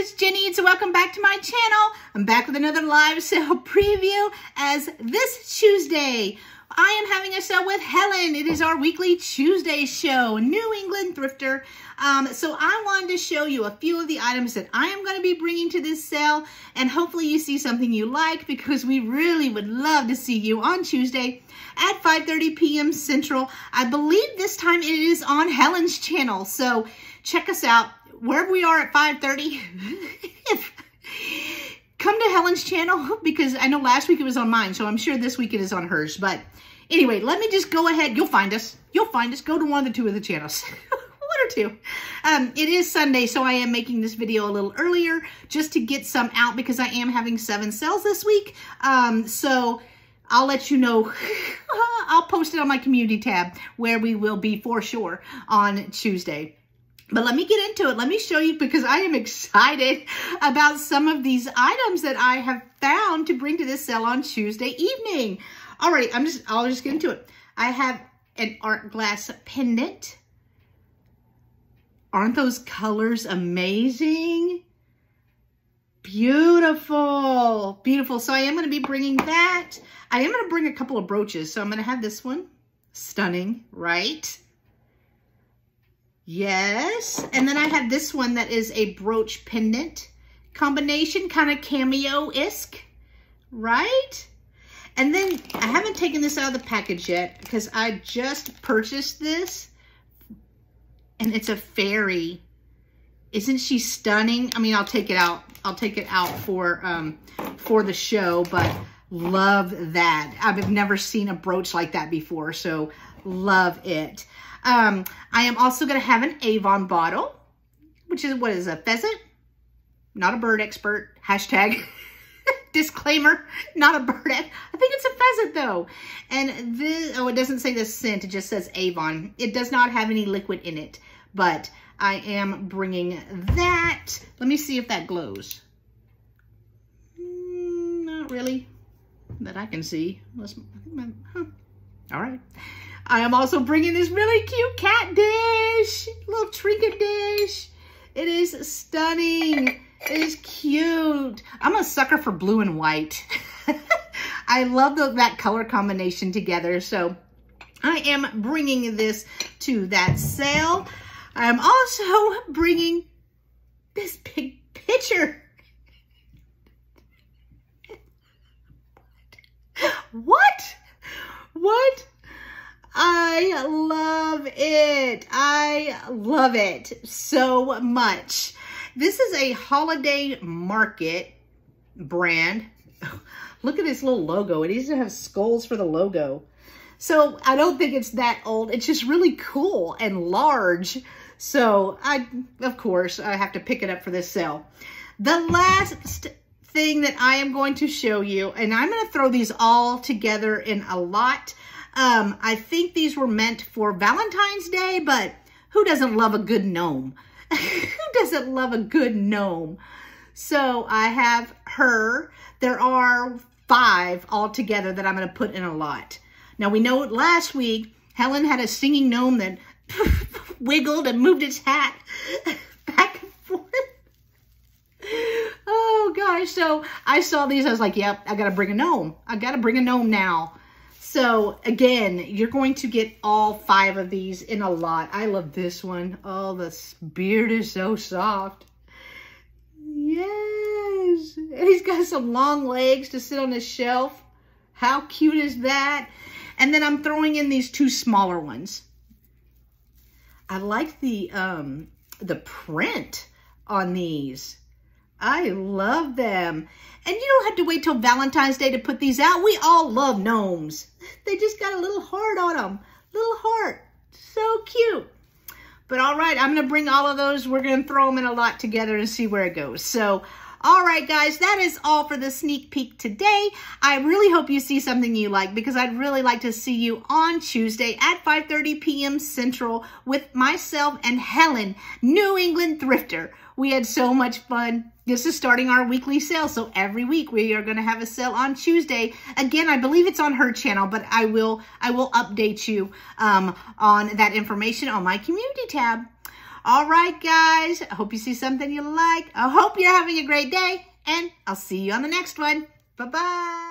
It's Jenny. and So welcome back to my channel. I'm back with another live sale preview as this Tuesday. I am having a sale with Helen. It is our weekly Tuesday show, New England Thrifter. Um, so I wanted to show you a few of the items that I am going to be bringing to this sale and hopefully you see something you like because we really would love to see you on Tuesday at 5.30 p.m. Central. I believe this time it is on Helen's channel. So check us out wherever we are at 5.30. come to Helen's channel because I know last week it was on mine, so I'm sure this week it is on hers. But anyway, let me just go ahead. You'll find us. You'll find us. Go to one of the two of the channels. one or two. Um, it is Sunday, so I am making this video a little earlier just to get some out because I am having seven sales this week. Um, so I'll let you know. I'll post it on my community tab where we will be for sure on Tuesday. But let me get into it. Let me show you because I am excited about some of these items that I have found to bring to this sale on Tuesday evening. All right, I'm just, I'll just get into it. I have an art glass pendant. Aren't those colors amazing? Beautiful, beautiful. So I am going to be bringing that. I am going to bring a couple of brooches. So I'm going to have this one. Stunning, right? Yes. And then I have this one that is a brooch pendant combination, kind of cameo-esque, right? And then I haven't taken this out of the package yet because I just purchased this and it's a fairy. Isn't she stunning? I mean, I'll take it out. I'll take it out for, um, for the show, but love that. I've never seen a brooch like that before, so love it. Um, I am also going to have an Avon bottle, which is, what is a pheasant? Not a bird expert. Hashtag disclaimer, not a bird. I think it's a pheasant though. And this, oh, it doesn't say the scent. It just says Avon. It does not have any liquid in it, but I am bringing that. Let me see if that glows. Mm, not really that I can see. Let's, huh. All right. I am also bringing this really cute cat dish, little trinket dish. It is stunning. It is cute. I'm a sucker for blue and white. I love the, that color combination together. So I am bringing this to that sale. I'm also bringing this big picture. what? What? I love it. I love it so much. This is a holiday market brand. Look at this little logo. It to have skulls for the logo. So I don't think it's that old. It's just really cool and large. So I, of course, I have to pick it up for this sale. The last thing that I am going to show you, and I'm going to throw these all together in a lot um, I think these were meant for Valentine's Day, but who doesn't love a good gnome? who doesn't love a good gnome? So I have her. There are five altogether that I'm going to put in a lot. Now, we know last week, Helen had a singing gnome that wiggled and moved its hat back and forth. So I saw these. I was like, yep, I got to bring a gnome. I got to bring a gnome now. So again, you're going to get all five of these in a lot. I love this one. Oh, the beard is so soft. Yes. He's got some long legs to sit on the shelf. How cute is that? And then I'm throwing in these two smaller ones. I like the um, the print on these. I love them. And you don't have to wait till Valentine's Day to put these out. We all love gnomes. They just got a little heart on them. Little heart. So cute. But all right, I'm going to bring all of those. We're going to throw them in a lot together and see where it goes. So all right, guys, that is all for the sneak peek today. I really hope you see something you like because I'd really like to see you on Tuesday at 5.30 p.m. Central with myself and Helen, New England Thrifter. We had so much fun. This is starting our weekly sale, so every week we are going to have a sale on Tuesday. Again, I believe it's on her channel, but I will I will update you um, on that information on my community tab. All right, guys. I hope you see something you like. I hope you're having a great day, and I'll see you on the next one. Bye-bye.